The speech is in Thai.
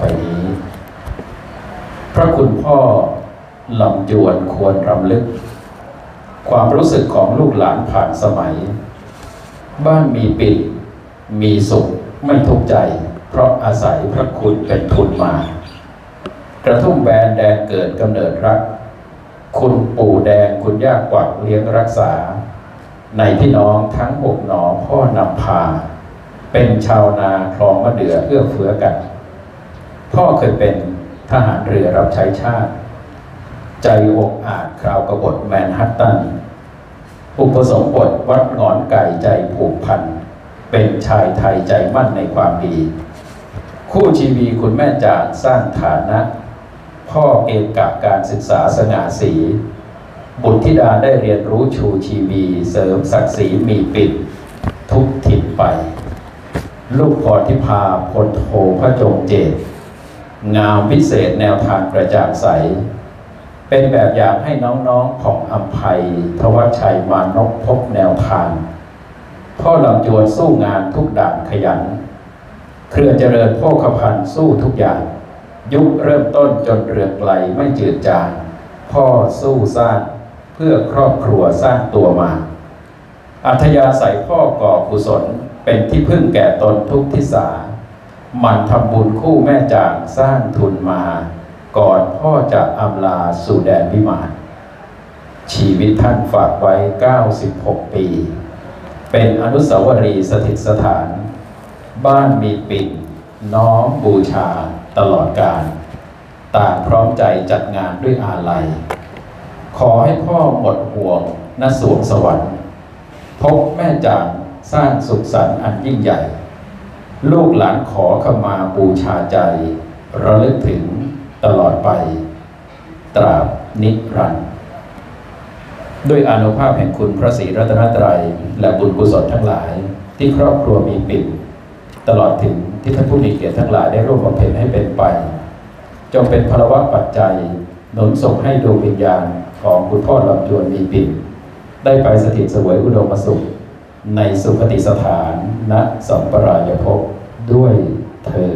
ไปนี้ พระคุณพ่อลำจวนควรรำลึก ความรู้สึกของลูกหลานผ่านสมัย บ้านมีปิด มีสุขไม่ทุกข์ใจ เพราะอาศัยพระคุณเป็นทุนมา กระทุ่มแบนแดงเกิดกำเนิดรัก คุณปู่แดงคุณย่ากวักเลี้ยงรักษา ในพี่น้องทั้งอกหนอพ่อนำพา เป็นชาวนาคลองมะเดื่อเอื้อเฟื้อกัน พ่อเคยเป็นทหารเรือรับใช้ชาติ ใจอกอาจคราวกบฏแมนฮัตตัน อุปสมบทวัดงอนไก่ใจผูกพัน เป็นชายไทยใจมั่นในความดี คู่ชีวีคุณแม่จาดสร้างฐานะ พ่อเอกกับการศึกษาสง่าสีบุตรธิดาได้เรียนรู้ชูชีวี เสริมศักดิ์ศรีมีปิด ทุกถิ่นไป ลูกพรทิพาพลโทพระจงเจต งามวิเศษแนวทางกระจ่างใส เป็นแบบอย่างให้น้องๆของอัมภัยทวชชัยมานพพบแนวทางพ่อลำจวนสู้งานทุกด่านขยัน เครือเจริญโภคภัณฑ์สู้ทุกอย่าง ยุคเริ่มต้นจนเรืองไกลไม่จืดจาง พ่อสู้สร้างเพื่อครอบครัวสร้างตัวมา อัธยาศัยพ่อก่อกุศลเป็นที่พึ่งแก่ตนทุกทิศา มันทำบุญคู่แม่จางสร้างทุนมา ก่อนพ่อจะอำลาสู่แดนพิมานชีวิตท่านฝากไว้ 96 ปี เป็นอนุสาวรีย์สถิตสถาน บ้านมีปิ่น น้อมบูชาตลอดกาลต่างพร้อมใจจัดงานด้วยอาลัย ขอให้พ่อหมดห่วงณสวงสวรรค์ พบแม่จางสร้างสุขสันต์อันยิ่งใหญ่ ลูกหลานขอขมาบูชาใจระลึกถึงตลอดไป ตราบนิรันดร์ด้วยอนุภาพแห่งคุณพระศรีรัตนตรัย และบุญกุศลทั้งหลาย ที่ครอบครัวมีปิ่นตลอดถึงที่ท่านผู้มีเกียรติทั้งหลายได้ร่วมบำเพ็ญให้เป็นไป จงเป็นพลวะปัจจัยหนุนส่งให้ดวงวิญญาณของคุณพ่อลำจวนมีปิ่นได้ไปสถิตสวยอุดมสุข ในสุคติสถาน ณสัมปรายภพด้วยเธอ